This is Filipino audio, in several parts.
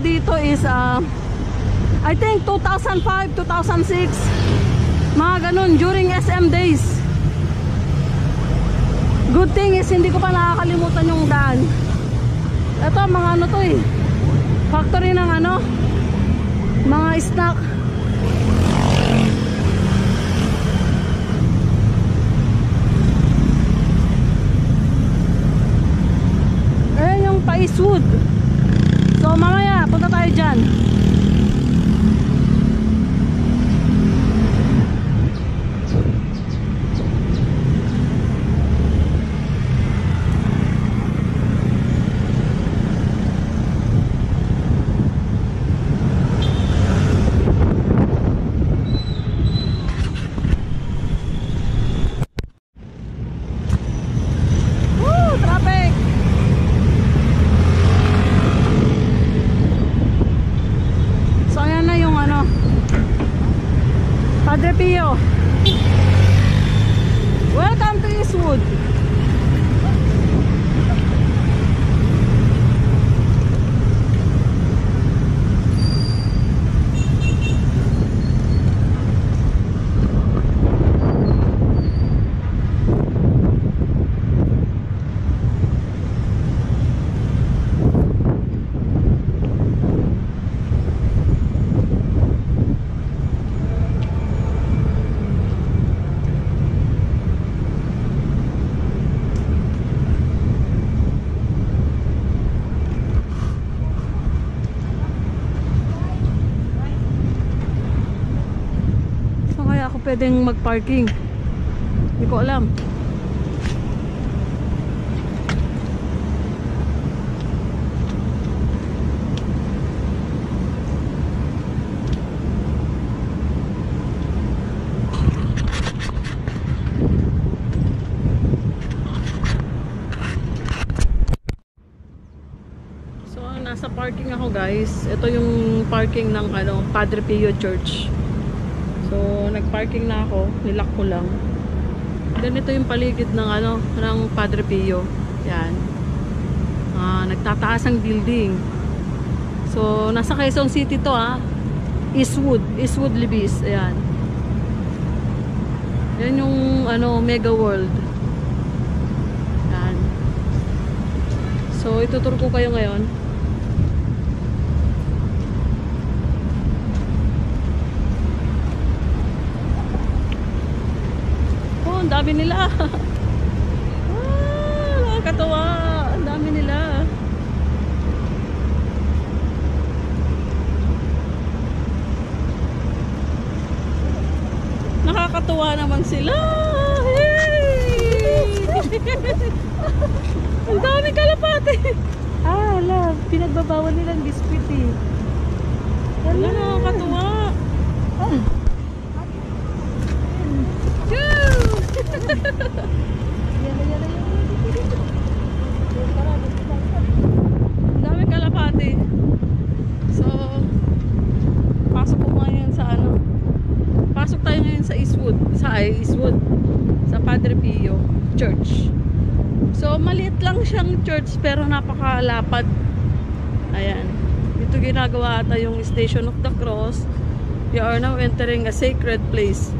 dito is uh, I think 2005, 2006. Mga ganun during SM days. Good thing is hindi ko pa nakakalimutan yung daan. Ito mga ano to eh. Factory ng ano? Mga snack. Ayan yung Paiswood. So mamaya, punta tayo dyan. Woo! Traffic! So ayan na yung ano Padre Pio Welcome to Eastwood So kaya ako pwedeng mag-parking. Hindi ko alam. So nasa parking ako guys. Ito yung parking ng ano, Padre Pio Church So, nagparking na ako. Nilak ko lang. Ganito yung paligid ng ano, ng Padre Pio. Yan. Ah, nagtataas ang building. So, nasa Quezon City to ah. Eastwood. Eastwood Libis. Ayan. Yan yung ano, Mega World. Yan. So, ituturo ko kayo ngayon. Ang dami nila. ah, nakakatawa. Ang dami nila. Nakakatuwa naman sila. Hey! ang dami kalapate. Ah, wala. Pinagbabawal nilang biscuit eh. Wala, nakakatuwa. Ah. Ang dami kalapati. So, pasok ko ngayon sa ano. Pasok tayo ngayon sa Eastwood. Sa Eastwood. Sa Padre Pio Church. So, maliit lang siyang church pero napakalapad. Ayan. Dito ginagawa ata yung Station of the Cross. You are now entering a sacred place.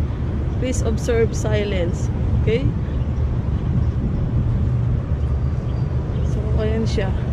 Please observe silence. Okay? So, ayan siya.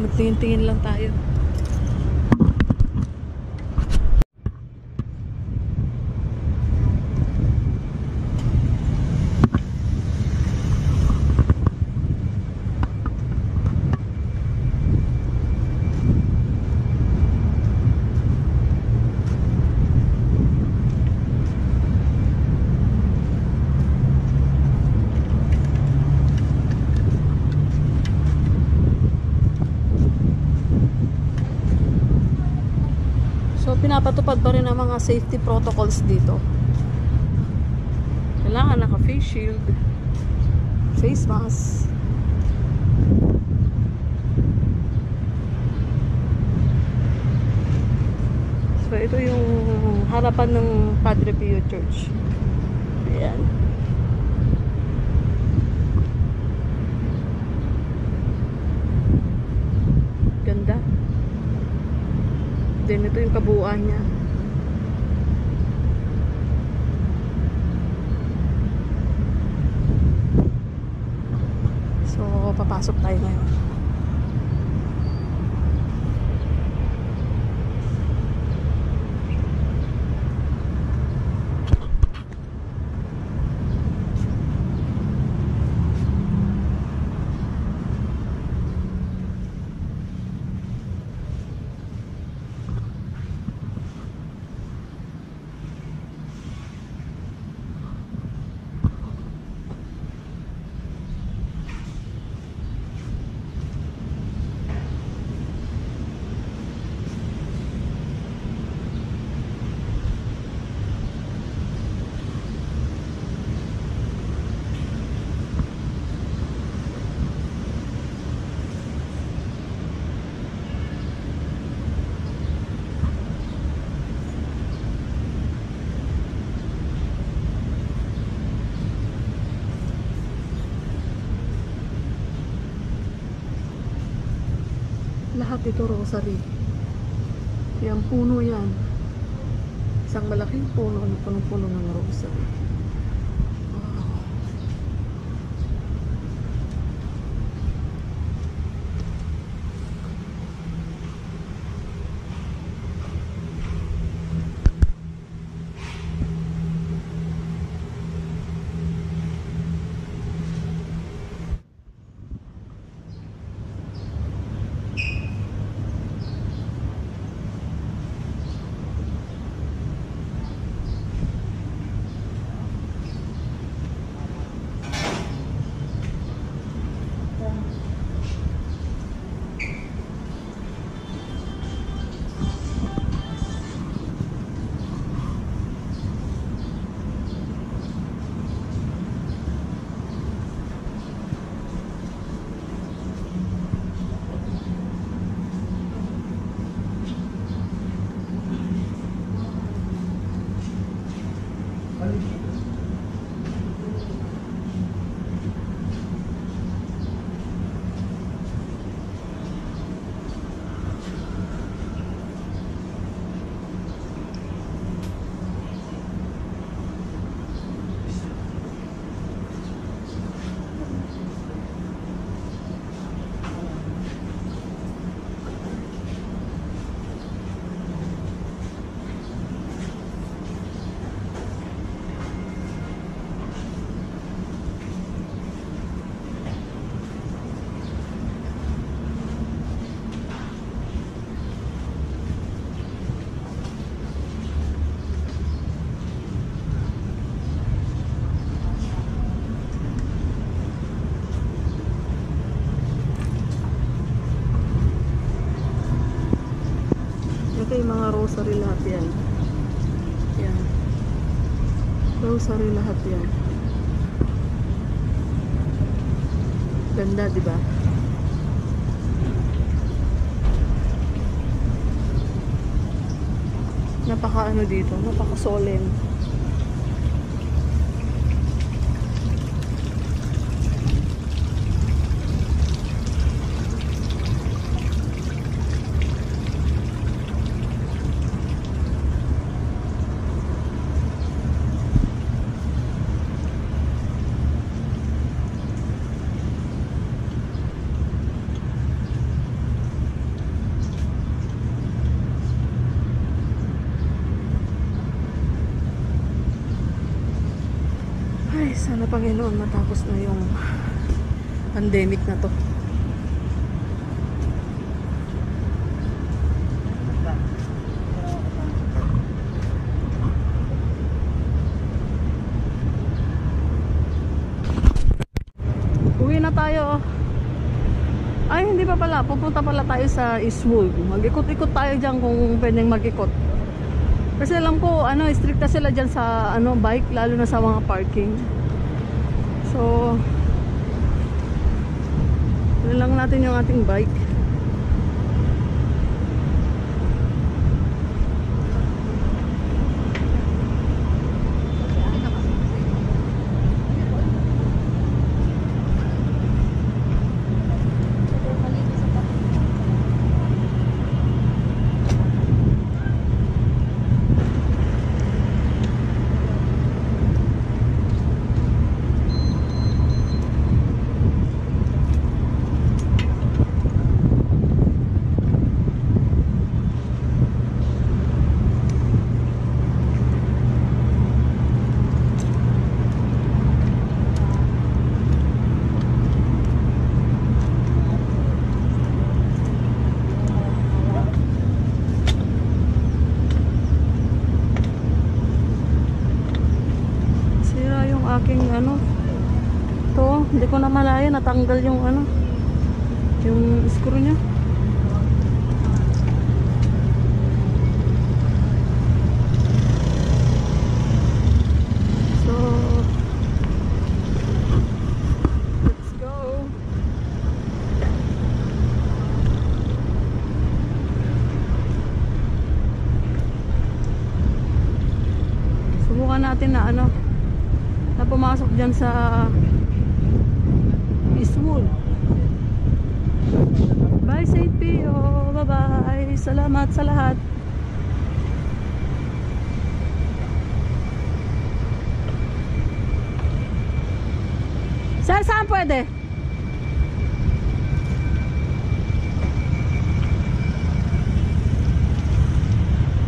Tingin-tingin lang tayo. So, pinapatupad pa rin ang mga safety protocols dito. Kailangan naka-face shield, face mask. So, ito yung harapan ng Padre Pio Church. Ayan. Ganda. Then, ito yung kabuuan niya. So, papasok tayo ngayon. Lahat ito rosary. Yan, puno yan. Isang malaking puno na punong-puno ng rosary. Rosary lahat yan. Ganda, di ba? Napaka ano dito, napaka solemn. Sana Panginoon matapos na yung pandemic na to. Uwi na tayo. oh. Ay, hindi pa pala. Pupunta pala tayo sa Eastwood. Mag-ikot-ikot tayo dyan kung pwedeng mag-ikot. Kasi alam ko, ano, stricta sila dyan sa ano, bike, lalo na sa mga parking. So, yun lang natin yung ating bike. Sira yung aking ano. To, hindi ko na malaya natanggal yung ano. Yung screw niya. So, let's go. Subukan natin na ano, na pumasok dyan sa Eastwood. Bye St. Pio. Bye-bye. Salamat sa lahat. Saan, saan pwede?